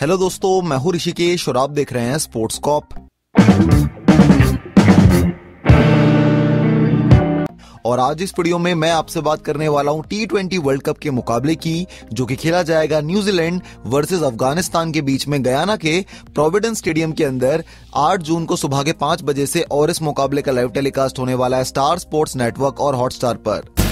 Hello दोस्तों, मैं हूँ ऋषिकेश और आप देख रहे हैं स्पोर्ट्स कॉप और आज इस वीडियो में मैं आपसे बात करने वाला हूँ टी ट्वेंटी वर्ल्ड कप के मुकाबले की, जो कि खेला जाएगा न्यूजीलैंड वर्सेस अफ़गानिस्तान के बीच में गयाना के प्रोविडेंस स्टेडियम के अंदर 8 जून को सुबह के 5 बजे से और इस मुकाबले का लाइव टेलीकास्ट होने वाला है स्टार स्पोर्ट्स नेटवर्क और हॉटस्टार पर।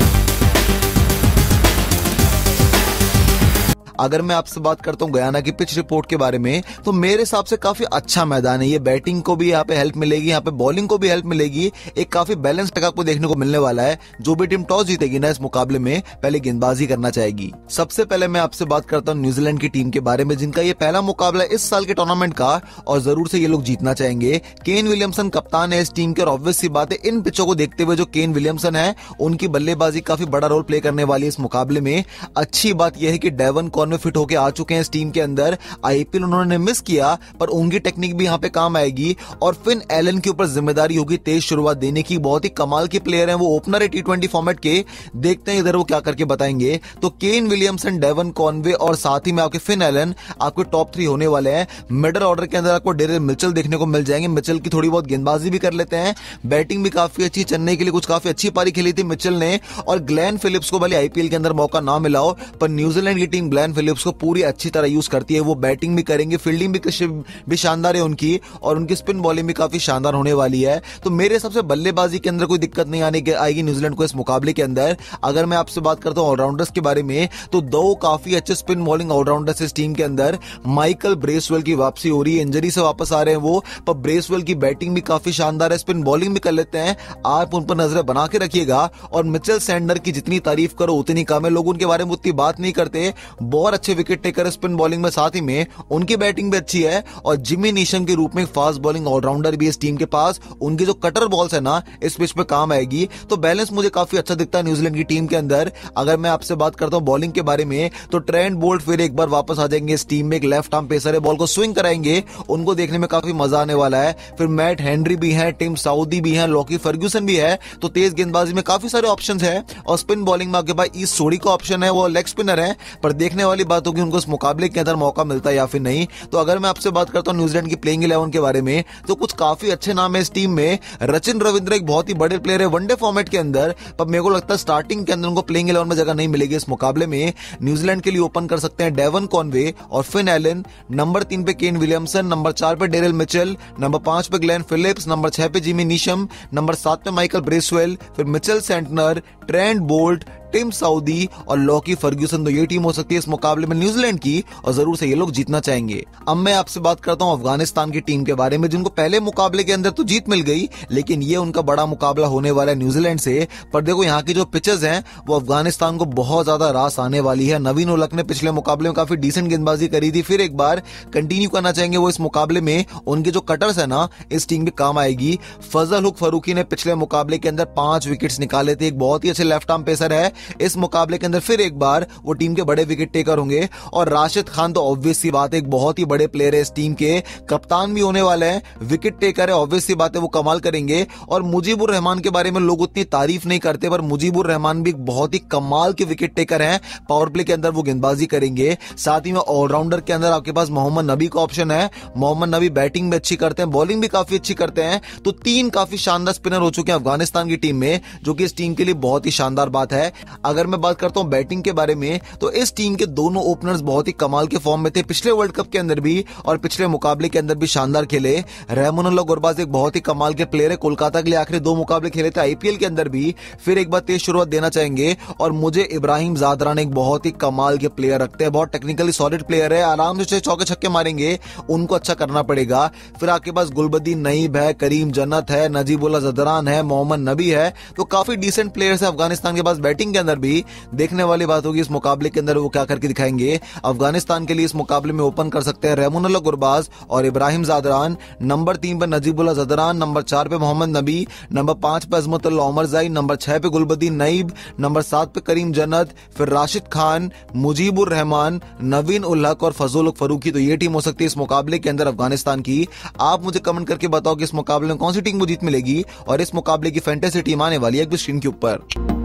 अगर मैं आपसे बात करता हूँ गयाना की पिच रिपोर्ट के बारे में तो मेरे हिसाब से काफ़ी अच्छा मैदान है। ये बैटिंग को भी यहाँ पे हेल्प मिलेगी, यहाँ पे बॉलिंग को भी हेल्प मिलेगी। एक काफ़ी बैलेंस टका को देखने को मिलने वाला है। जो भी टीम टॉस जीतेगी ना इस मुकाबले में, पहले गेंदबाजी करना चाहेगी। सबसे पहले मैं आपसे बात करता हूँ न्यूजीलैंड की टीम के बारे में, जिनका ये पहला मुकाबला इस साल के टूर्नामेंट का, और ज़रूर से ये लोग जीतना चाहेंगे। केन विलियमसन कप्तान है इस टीम के, और ऑब्वियस सी बात है, इन पिचों को देखते हुए जो केन विलियमसन है, उनकी बल्लेबाजी काफ़ी बड़ा रोल प्ले करने वाली इस मुकाबले में। अच्छी बात यह है कि डेवन कॉर्न में फिट होकर आ चुके चुके हैं इस टीम के अंदर। आईपीएल उन्होंने मिस किया, पर उनकी टेक्निक भी यहाँ पे काम आएगी और फिन एलन के ऊपर ज़िम्मेदारी होगी तेज शुरुआत देने की। बहुत ही कमाल के प्लेयर हैं वो ओपनर है टी फॉर्मेट के। देखते हैं इधर वो क्या करके बताएँगे। तो केन विलियमसन, डेवन कॉनवे और साथ ही में आपके फिन एलन आपके टॉप थ्री होने वाले हैं। मिडल ऑर्डर के अंदर आपको डेरे मिचल देखने को मिल जाएँगे। मिचल की थोड़ी बहुत गेंदबाजी भी कर लेते हैं। बैटिंग भी काफ़ी अच्छी, चेन्नई के लिए कुछ काफ़ी अच्छी पारी खेली थी मिचल ने। और ग्लैन फिलिप्स को भले आईपीएल के अंदर मौका ना मिला हो, पर न्यूजीलैंड की टीम ग्लैन फिलिप्स को पूरी अच्छी तरह यूज़ करती है। वो बैटिंग भी करेंगे, फील्डिंग भी भी शानदार है उनकी, और उनकी स्पिन बॉलिंग भी काफ़ी शानदार होने वाली है। तो मेरे हिसाब से बल्लेबाजी के अंदर कोई दिक्कत नहीं आने आएगी न्यूजीलैंड को इस मुकाबले के अंदर। अगर मैं आपसे बात करता हूँ ऑलराउंडर्स के बारे में तो दो काफ़ी अच्छे स्पिन बॉलिंग ऑलराउंडर्स इस टीम के अंदर। माइकल ब्रेसवेल की वापसी हो रही है, इंजरी से वापस आ रहे हैं वो, पर ब्रेसवेल की बैटिंग भी काफ़ी शानदार है। स्पिन बॉलिंग भी कर लेते हैं। आप उन पर नज़रें बना के रखिएगा, और मिचल सैंडर की जितनी तारीफ़ करो, उतनी कम है। लोग उनके बारे में उतनी बात नहीं करते। बहुत अच्छे विकेट टेकर स्पिन बॉलिंग में साथ ही में उनकी बैटिंग भी अच्छी है और जिमी नीशम के रूप में फास्ट बॉलिंग ऑलराउंडर भी इस टीम के पास। उनकी जो कटर बॉल्स है ना, इस पिच पे काम आएगी। तो बैलेंस मुझे काफ़ी अच्छा दिखता है न्यूजीलैंड की टीम के अंदर। अगर मैं आपसे बात करता हूँ बॉलिंग के बारे में तो ट्रेंड बोल्ट फिर एक बार वापस आ जाएँगे इस टीम में। एक लेफ़्ट आर्म पेसर है बॉल को स्विंग कराएँगे। उनको देखने में काफ़ी मज़ा आने वाला है। फिर मैट हेनरी भी है टीम साउदी भी है लॉकी फर्ग्यूसन भी है। तो तेज गेंदबाजी में काफ़ी सारे ऑप्शन है। और स्पिन बॉलिंग में आपके पास ईस्ट सोडी का ऑप्शन है, वो लेग स्पिनर है। पर देखने वाली बात होगी, उनको इस मुकाबले के अंदर मौका मिलता है या फिर नहीं। तो अगर मैं आपसे बात करता हूँ न्यूजीलैंड की प्लेइंग इलेवन के बारे में तो कुछ काफ़ी अच्छे नाम है इस टीम में। रचिन रविंद्र एक बहुत ही बड़े प्लेयर है वनडे फॉर्मेट के अंदर, पर मेरे को लगता है स्टार्टिंग के अंदर उनको प्लेइंग इलेवन में जगह नहीं मिलेगी इस मुकाबले में। न्यूजीलैंड के लिए ओपन कर सकते हैं डेवन कॉनवे और फिन एलन नंबर तीन पे केन विलियमसन नंबर चार पे डेरल मिचेल नंबर पाँच पे ग्लैन फिलिप्स नंबर छह पे जिमी नीशम नंबर सात पे माइकल ब्रेसवेल फिर Mitchell Santner Trent Boult Tim Southee और लॉकी फर्ग्यूसन तो ये टीम हो सकती है इस मुकाबले में न्यूजीलैंड की, और ज़रूर से ये लोग जीतना चाहेंगे। अब मैं आपसे बात करता हूँ अफ़गानिस्तान की टीम के बारे में, जिनको पहले मुकाबले के अंदर तो जीत मिल गई, लेकिन ये उनका बड़ा मुकाबला होने वाला है न्यूजीलैंड से। पर देखो, यहाँ की जो पिचेस हैं, वो अफ़गानिस्तान को बहुत ज़्यादा रास आने वाली है। नवीन उलक ने पिछले मुकाबले में काफ़ी डिसेंट गेंदबाजी करी थी, फिर एक बार कंटिन्यू करना चाहेंगे वो इस मुकाबले में। उनके जो कटर्स है ना, इस टीम के काम आएगी। फजल हुक फरूकी ने पिछले मुकाबले के अंदर पाँच विकेट निकाले थे। एक बहुत ही अच्छे लेफ़्ट आर्म पेसर है इस मुकाबले के अंदर फिर एक बार वो टीम के बड़े विकेट टेकर होंगे। और राशिद खान तो ऑब्वियस सी बात है, एक बहुत ही बड़े प्लेयर है इस टीम के। कप्तान भी होने वाले हैं विकेट टेकर है ऑब्वियस सी बात है, वो कमाल करेंगे। और मुजीबुर रहमान के बारे में लोग उतनी तारीफ़ नहीं करते, पर मुजीबुर रहमान भी बहुत ही कमाल के विकेट टेकर हैं। पावर प्ले के अंदर वो गेंदबाजी करेंगे। साथ ही में ऑलराउंडर के अंदर आपके पास मोहम्मद नबी का ऑप्शन है। मोहम्मद नबी बैटिंग भी अच्छी करते हैं बॉलिंग भी काफ़ी अच्छी करते हैं। तो तीन काफ़ी शानदार स्पिनर हो चुके हैं अफ़गानिस्तान की टीम में, जो कि इस टीम के लिए बहुत ही शानदार बात है। अगर मैं बात करता हूँ बैटिंग के बारे में तो इस टीम के दोनों ओपनर्स बहुत ही कमाल के फॉर्म में थे। पिछले वर्ल्ड कप के अंदर भी और पिछले मुकाबले के अंदर भी शानदार खेले। रहमुल्ला गुरबाज एक बहुत ही कमाल के प्लेयर है। कोलकाता के लिए आखिरी दो मुकाबले खेले थे। आईपीएल के अंदर भी फिर एक बार तेज शुरुआत देना चाहेंगे। और मुझे इब्राहिम जादरान एक बहुत ही कमाल के प्लेयर रखते हैं। बहुत टेक्निकली सॉलिड प्लेयर है। आराम से चौके छक्के मारेंगे। उनको अच्छा करना पड़ेगा। फिर आपके पास गुलबद्दीन नईब है, करीम जन्नत है, नजीबुल्ला जदरान है, मोहम्मद नबी है। तो काफ़ी डिसेंट प्लेयर्स है। अफ़गानिस्तान के पास बैटिंग के अंदर भी देखने वाली बात होगी इस मुकाबले के अंदर वो क्या करके दिखाएँगे। अफ़गानिस्तान के लिए इस मुकाबले में ओपन कर सकते हैं रहमुल्ला गुरबाज और इब्राहिम जादरान। नंबर तीन पर नजीबुल्ला जदरान, नंबर चार पे मोहम्मद नबी, नंबर पाँच पे अजमतुल्ला उमर जाई, नंबर छह पे गुलबद्दीन नईब, नंबर सात पे करीम जन्नत, फिर राशिद खान, मुजीबुर रहमान, नवीन उल्हक और फजूल फरूकी। तो ये टीम हो सकती है इस मुकाबले के अंदर अफ़गानिस्तान की। आप मुझे कमेंट करके बताओ कि इस मुकाबले में कौन सी टीम को जीत मिलेगी और इस मुकाबले की फैंटेसी टीम आने वाली है स्क्रीन के ऊपर।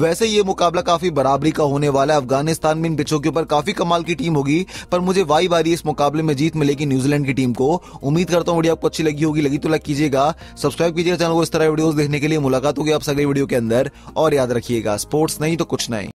वैसे ये मुकाबला काफ़ी बराबरी का होने वाला है। अफ़गानिस्तान में इन पिछों के ऊपर काफ़ी कमाल की टीम होगी, पर मुझे वाई बारी इस मुकाबले में जीत मिलेगी न्यूजीलैंड की टीम को। उम्मीद करता हूँ वीडियो आपको अच्छी लगी होगी, लगी तो लाइक कीजिएगा। सब्सक्राइब कीजिएगा चैनल को इस तरह वीडियो देखने के लिए। मुलाकात होगी आप अगले वीडियो के अंदर। और याद रखिएगा, स्पोर्ट्स नहीं तो कुछ नहीं।